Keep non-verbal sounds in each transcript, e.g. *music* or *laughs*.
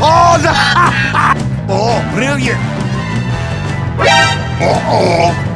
oh, no. *laughs* oh, brilliant. Uh-oh.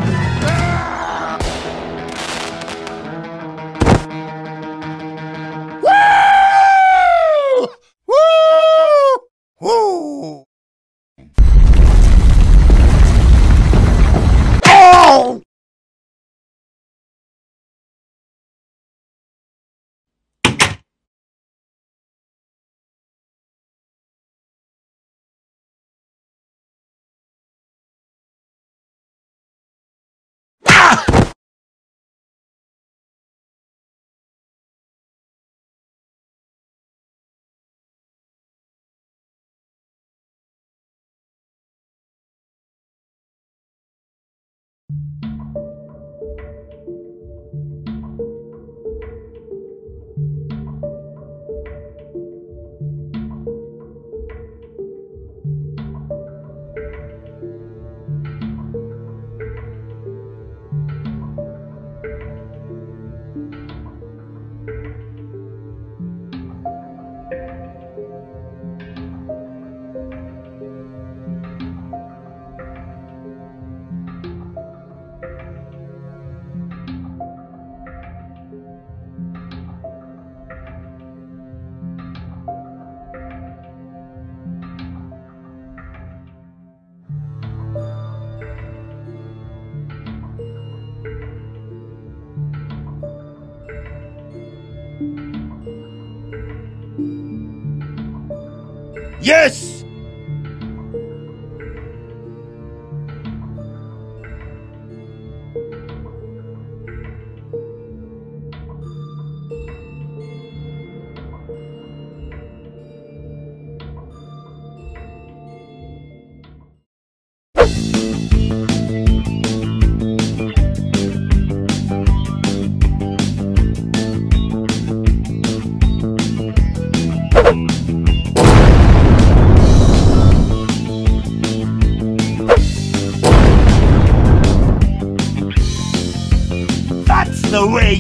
Yes!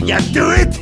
ya do it?